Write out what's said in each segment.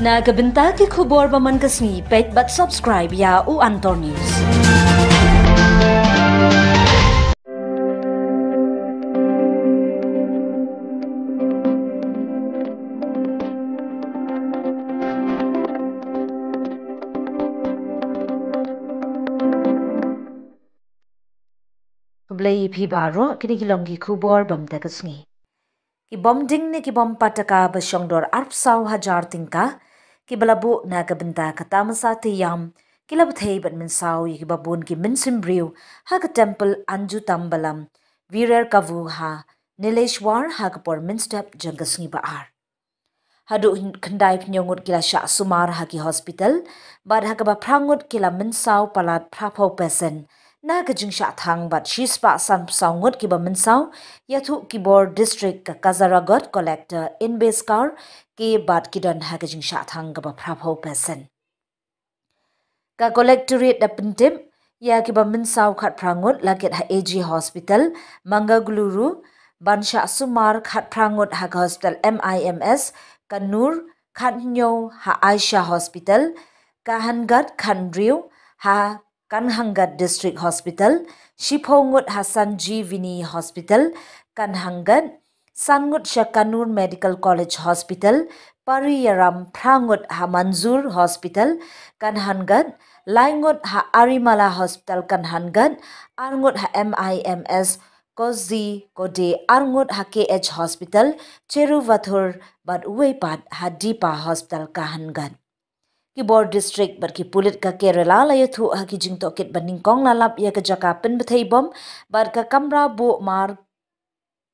Nagabenta ki kubor ba man kasni pet but subscribe ya u Antor News. Kublai phi baro kini kilongi kubor bam takasni. Ki bom ding ne ki bom pataka ba shongdor arp saw hajar tingka ki balabu na ka benta ka tamasa te yam. Ki lab thei ban min saw ki babun ki min simbriu ha ka temple anju tambalam virer kavu ha. Nileshwar ha ka por min step jangasngi ba ar. Hadu khandai pnyongut kila sha sumar ha ki hospital. Bad ha ka ba prangut kila min saw palat phapho pesen na ka jing sha thang bat shispa san sawngut ki ba min saw yathu ki bor district ka kazaragot collector in beskar ki bat ki don ha ka jing sha thang ka ba phapho pesen ka collectorate da pintim ya ki ba min saw khat prangut laket ha AG hospital mangagluru bansha sumar khat prangut ha hospital MIMS kanur khanyo ha Aisha hospital kahangat khandriu ha Kanhangat District Hospital, Shiphongut Hassan G. Vini Hospital, Kanhangat, Sangut Shakanur Medical College Hospital, Pariyaram Prangut Hamanzur Hospital, Kanhangat, Laingut Ha Arimala Hospital Kanhangat, Arngut Ha MIMS Kozi Kode Arngut Ha KH Hospital, Cheruvathur Bad Uwepat Ha Deepa Hospital Kahangat Kibor district bar ki pulit ka kerala la ya thu ha ki jing toket baning kong la lap ya ka jaka pin bthei bom bar ka kamra bu mar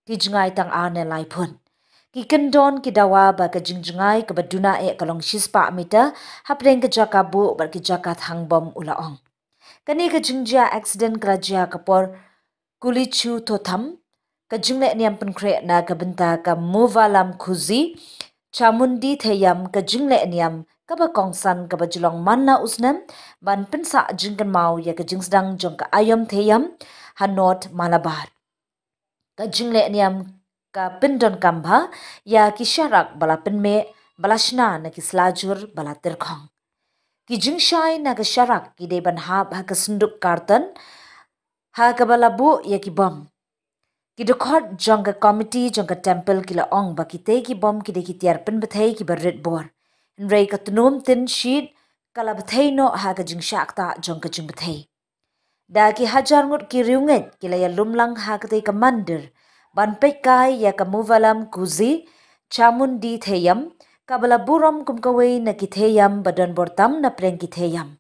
ki jingai tang a ne lai phun ki kendon ki dawa ba ka jing jingai ka baduna e kalong shispa mita hapreng ka jaka bu bar ki jaka thang bom ula ong. Kani ka jingja accident kra ja ka por kuli chu to tham ka jingle niam pun kre na ka benta ka movalam khuzi chamundi theyam ka jingle niam kaba kongsan kaba julong manna usnam ban pinsa jingkan mau ya ka jingsdang jong ka ayam theyam hanot malabar ka jingle niam ka pindon kambha ya ki sharak bala pinme balashna na ki slajur bala tirkhong ki jingshai na ka sharak ki de ban ha ha ka sunduk kartan ha ka bala bu ya ki bom ki dokot jong ka committee jong ka temple ki la ong ba ki te ki bom ki de ki tiar pin bethai ki barit bor. Rei ka tnum tin sheet kala bthei no ha ka jing shak ta jong ka jing bthei da ki hajar ngut ki riunget ki la ya lumlang ha ka mandir. Ban pe kai ya ka muvalam kuzi chamun di theyam kabala buram kum ka wei na ki theyam badan bortam na preng ki theyam.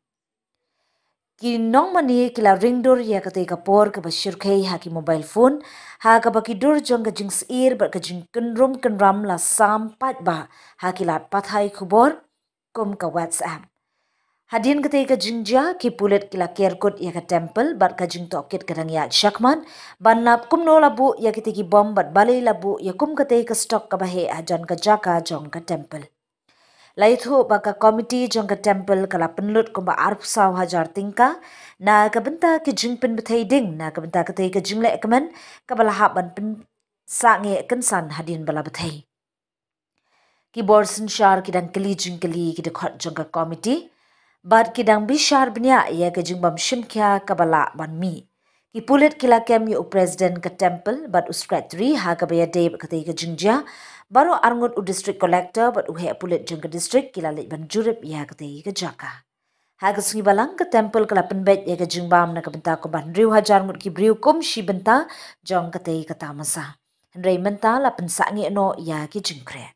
Ki nong mani ki la ring dur ya ka te ka por ha ki mobile phone ha ka ba ki dur jong ka jing ir ba ka jing kun rum la sam pat ba ha ki lat pathai khubor kum ka whatsapp hadin ka te ka jing ja ki pulet ki la ya ka temple ba ka jing to kit ka rang ya shakman ban lap kum no la bu ya ki te ki bom bat balai la bu ya kum ka te ka stock ka ba he a jan ka jaka jong ka temple Laithu baka komiti jong ka temple kala penlut kumba arp saw hajar tingka. Na ka benta ki jing pen bethai ding na ka benta ka te ka jing le kaman ka bala ban pen sa nge kan san hadin bala bethai ki borsin shar ki dang kali jing kali ki de khat jong ka komiti bad ki dang bi shar bnya ya ka jing bam shim kya ka bala ban mi ki kila kem yu president ka temple bad uskratri ha ka baya de ka te ka jingja. Arngut u district collector but uhe pulit jengka district kila lek ban ya kate ke jaka. Ha ke sungi balang ke temple kala penbet ya ke jingbam na ke benta ko ban riu hajar ngut ki briu kum shi benta jong ke tamasa. Rei menta la pensangi no ya ke jingkre